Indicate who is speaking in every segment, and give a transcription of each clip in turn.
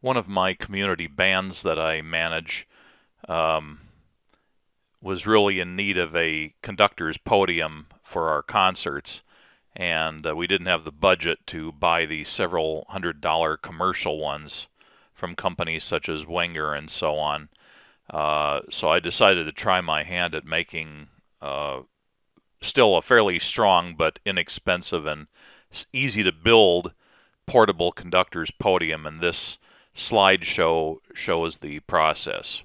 Speaker 1: one of my community bands that I manage um, was really in need of a conductor's podium for our concerts, and uh, we didn't have the budget to buy the several hundred dollar commercial ones from companies such as Wenger and so on. Uh, so I decided to try my hand at making uh, still a fairly strong but inexpensive and easy to build portable conductor's podium, and this slideshow shows the process.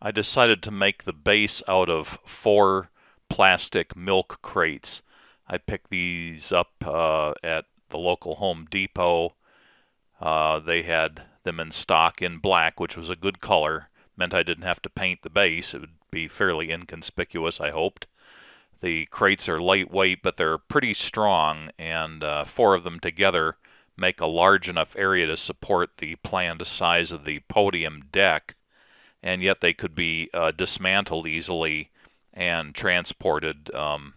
Speaker 1: I decided to make the base out of four plastic milk crates. I picked these up uh, at the local Home Depot. Uh, they had them in stock in black, which was a good color. Meant I didn't have to paint the base. It would be fairly inconspicuous, I hoped. The crates are lightweight, but they're pretty strong, and uh, four of them together make a large enough area to support the planned size of the podium deck, and yet they could be uh, dismantled easily and transported um,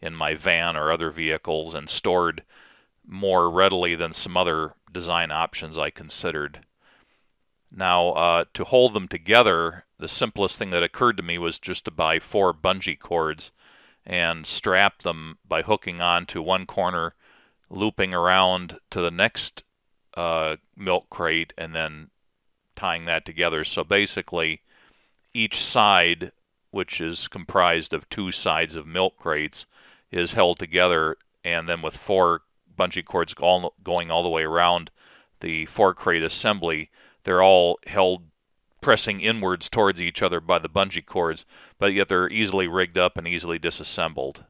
Speaker 1: in my van or other vehicles and stored more readily than some other design options I considered. Now, uh, to hold them together, the simplest thing that occurred to me was just to buy four bungee cords and strap them by hooking on to one corner, looping around to the next uh, milk crate, and then tying that together. So basically, each side, which is comprised of two sides of milk crates, is held together, and then with four bungee cords going all the way around the four crate assembly, they're all held pressing inwards towards each other by the bungee cords, but yet they're easily rigged up and easily disassembled.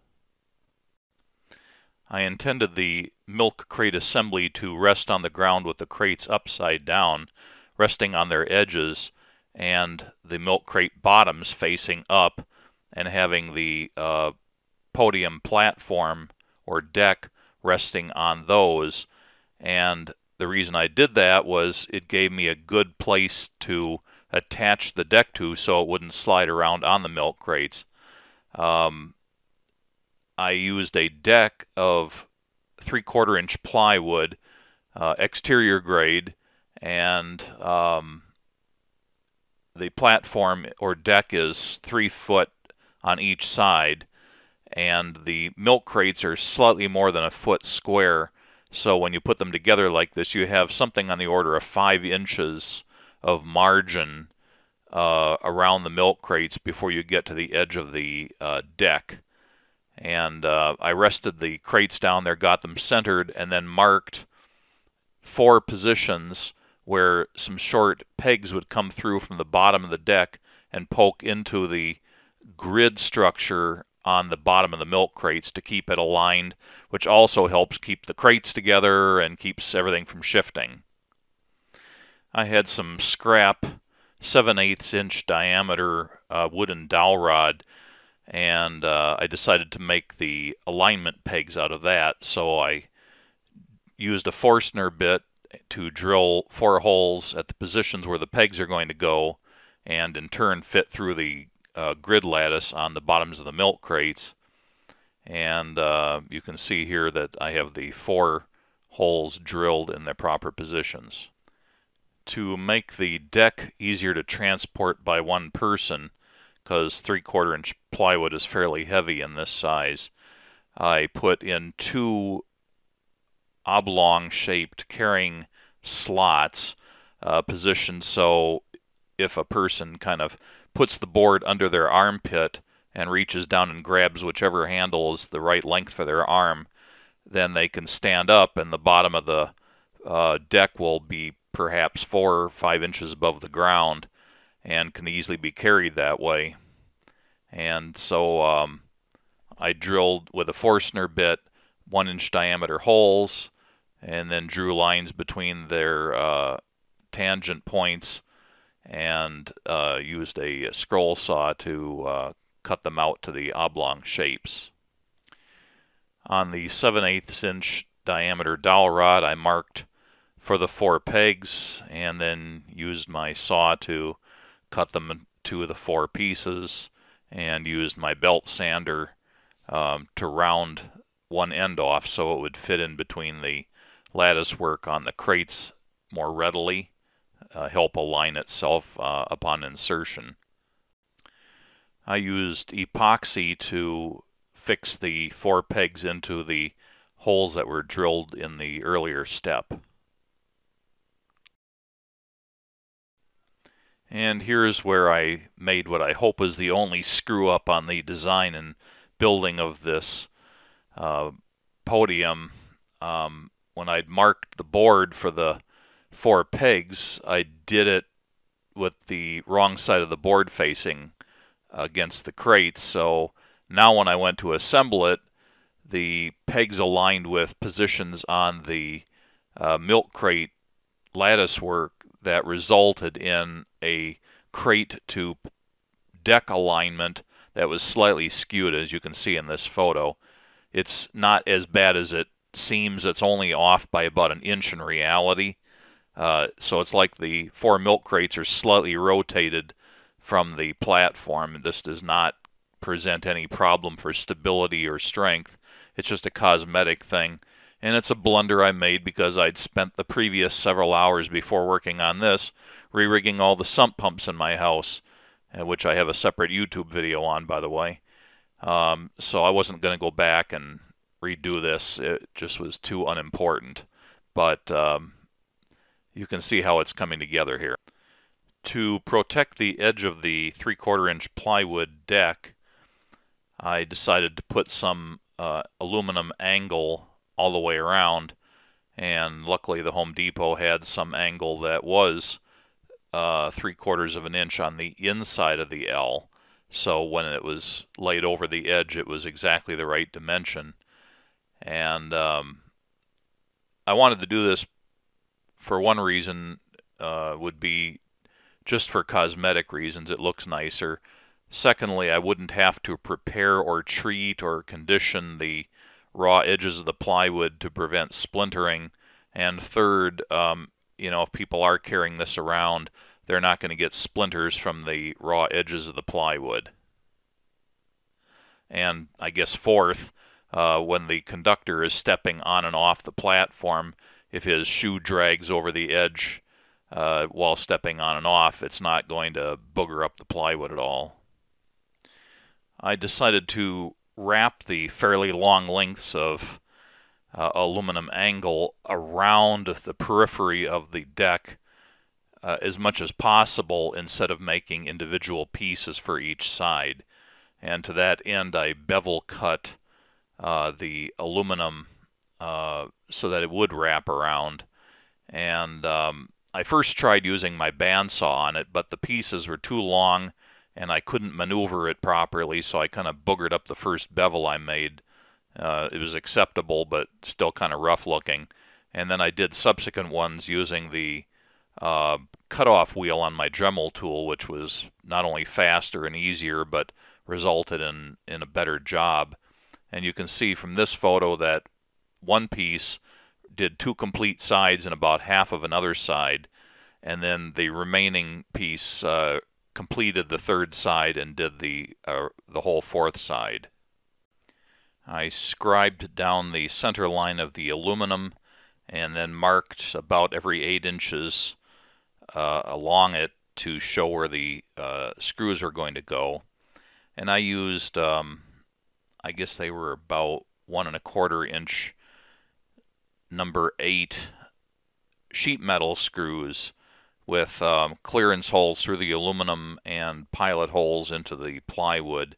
Speaker 1: I intended the milk crate assembly to rest on the ground with the crates upside down, resting on their edges, and the milk crate bottoms facing up, and having the uh, podium platform or deck resting on those. And the reason I did that was it gave me a good place to attach the deck to so it wouldn't slide around on the milk crates. Um, I used a deck of three quarter inch plywood, uh, exterior grade, and um, the platform or deck is three foot on each side, and the milk crates are slightly more than a foot square. So when you put them together like this, you have something on the order of five inches of margin uh, around the milk crates before you get to the edge of the uh, deck. And uh, I rested the crates down there, got them centered, and then marked four positions where some short pegs would come through from the bottom of the deck and poke into the grid structure on the bottom of the milk crates to keep it aligned, which also helps keep the crates together and keeps everything from shifting. I had some scrap 7 8 inch diameter uh, wooden dowel rod and uh, I decided to make the alignment pegs out of that so I used a Forstner bit to drill four holes at the positions where the pegs are going to go and in turn fit through the uh, grid lattice on the bottoms of the milk crates. And uh, you can see here that I have the four holes drilled in their proper positions. To make the deck easier to transport by one person, because three quarter inch plywood is fairly heavy in this size, I put in two oblong shaped carrying slots uh, positioned so if a person kind of puts the board under their armpit and reaches down and grabs whichever handle is the right length for their arm, then they can stand up and the bottom of the uh, deck will be perhaps four or five inches above the ground and can easily be carried that way. And so um, I drilled with a Forstner bit one inch diameter holes and then drew lines between their uh, tangent points and uh, used a scroll saw to uh, cut them out to the oblong shapes. On the 7 8 inch diameter dowel rod I marked for the four pegs and then used my saw to cut them into the four pieces and used my belt sander um, to round one end off so it would fit in between the lattice work on the crates more readily, uh, help align itself uh, upon insertion. I used epoxy to fix the four pegs into the holes that were drilled in the earlier step. And here's where I made what I hope is the only screw up on the design and building of this uh, podium. Um, when I'd marked the board for the four pegs, I did it with the wrong side of the board facing against the crates. So now when I went to assemble it, the pegs aligned with positions on the uh, milk crate lattice work that resulted in a crate to deck alignment that was slightly skewed as you can see in this photo. It's not as bad as it seems. It's only off by about an inch in reality. Uh, so it's like the four milk crates are slightly rotated from the platform. This does not present any problem for stability or strength. It's just a cosmetic thing and it's a blunder I made because I'd spent the previous several hours before working on this re-rigging all the sump pumps in my house, uh, which I have a separate YouTube video on, by the way. Um, so I wasn't going to go back and redo this. It just was too unimportant. But um, you can see how it's coming together here. To protect the edge of the 3 quarter inch plywood deck, I decided to put some uh, aluminum angle all the way around. And luckily, the Home Depot had some angle that was uh, three quarters of an inch on the inside of the L. So when it was laid over the edge, it was exactly the right dimension. And um, I wanted to do this for one reason, uh, would be just for cosmetic reasons. It looks nicer. Secondly, I wouldn't have to prepare or treat or condition the raw edges of the plywood to prevent splintering. And third, um, you know, if people are carrying this around, they're not going to get splinters from the raw edges of the plywood. And I guess fourth, uh, when the conductor is stepping on and off the platform, if his shoe drags over the edge uh, while stepping on and off, it's not going to booger up the plywood at all. I decided to wrap the fairly long lengths of uh, aluminum angle around the periphery of the deck uh, as much as possible instead of making individual pieces for each side. And to that end, I bevel cut uh, the aluminum uh, so that it would wrap around. And um, I first tried using my bandsaw on it, but the pieces were too long and I couldn't maneuver it properly, so I kind of boogered up the first bevel I made. Uh, it was acceptable, but still kind of rough looking. And then I did subsequent ones using the uh, cutoff wheel on my Dremel tool, which was not only faster and easier, but resulted in, in a better job. And you can see from this photo that one piece did two complete sides and about half of another side. And then the remaining piece uh, completed the third side and did the, uh, the whole fourth side. I scribed down the center line of the aluminum and then marked about every 8 inches uh, along it to show where the uh, screws are going to go. And I used, um, I guess they were about one and a quarter inch number 8 sheet metal screws with um, clearance holes through the aluminum and pilot holes into the plywood.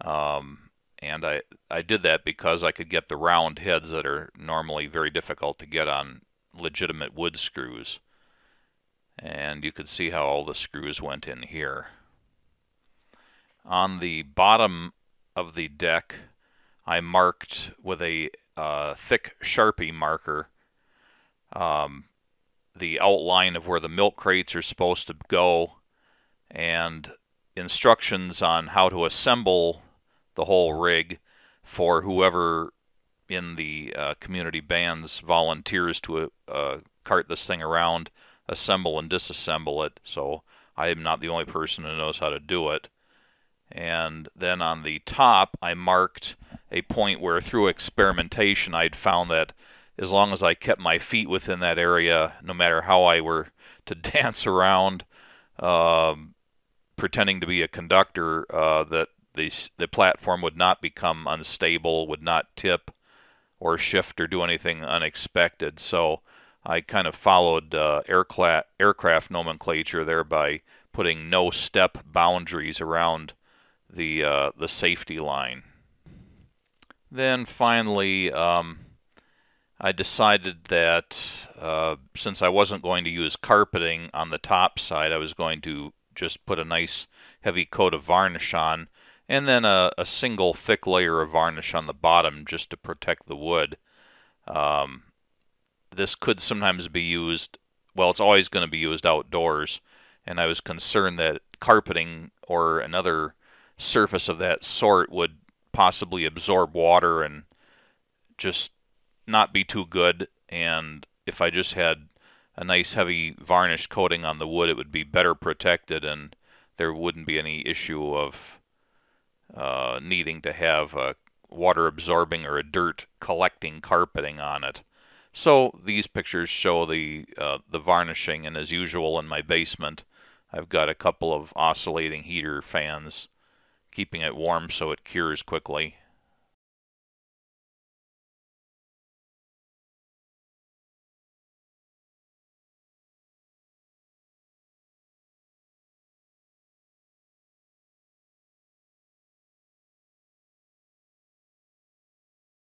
Speaker 1: Um, and I, I did that because I could get the round heads that are normally very difficult to get on legitimate wood screws. And you could see how all the screws went in here. On the bottom of the deck, I marked with a uh, thick Sharpie marker um, the outline of where the milk crates are supposed to go and instructions on how to assemble the whole rig for whoever in the uh, community bands volunteers to uh, cart this thing around, assemble and disassemble it. So I am not the only person who knows how to do it. And then on the top, I marked a point where through experimentation I'd found that as long as I kept my feet within that area, no matter how I were to dance around, um, pretending to be a conductor, uh, that the, the platform would not become unstable, would not tip or shift or do anything unexpected. So I kind of followed uh, aircraft, aircraft nomenclature there by putting no step boundaries around the, uh, the safety line. Then finally, um, I decided that uh, since I wasn't going to use carpeting on the top side, I was going to just put a nice heavy coat of varnish on and then a, a single thick layer of varnish on the bottom just to protect the wood. Um, this could sometimes be used, well, it's always going to be used outdoors, and I was concerned that carpeting or another surface of that sort would possibly absorb water and just not be too good and if I just had a nice heavy varnish coating on the wood it would be better protected and there wouldn't be any issue of uh, needing to have a water absorbing or a dirt collecting carpeting on it. So these pictures show the uh, the varnishing and as usual in my basement I've got a couple of oscillating heater fans keeping it warm so it cures quickly.